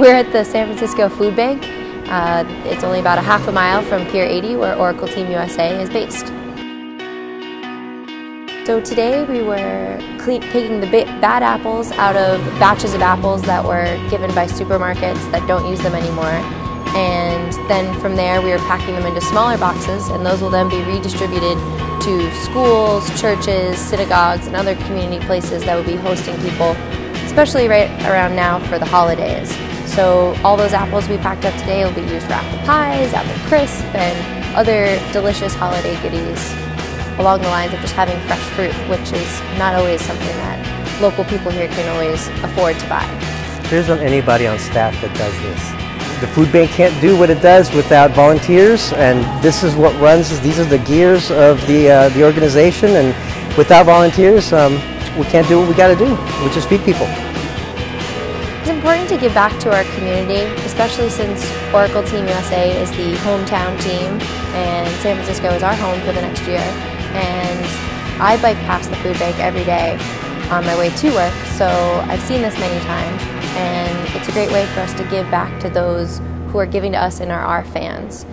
We're at the San Francisco Food Bank. Uh, it's only about a half a mile from Pier 80 where Oracle Team USA is based. So today we were clean, taking the bad apples out of batches of apples that were given by supermarkets that don't use them anymore. And then from there we are packing them into smaller boxes and those will then be redistributed to schools, churches, synagogues, and other community places that will be hosting people, especially right around now for the holidays. So all those apples we packed up today will be used for apple pies, apple crisp, and other delicious holiday goodies along the lines of just having fresh fruit, which is not always something that local people here can always afford to buy. There isn't anybody on staff that does this the food bank can't do what it does without volunteers, and this is what runs. These are the gears of the uh, the organization, and without volunteers, um, we can't do what we got to do, which is feed people. It's important to give back to our community, especially since Oracle Team USA is the hometown team, and San Francisco is our home for the next year. And I bike past the food bank every day on my way to work, so I've seen this many times, and it's a great way for us to give back to those who are giving to us and are our fans.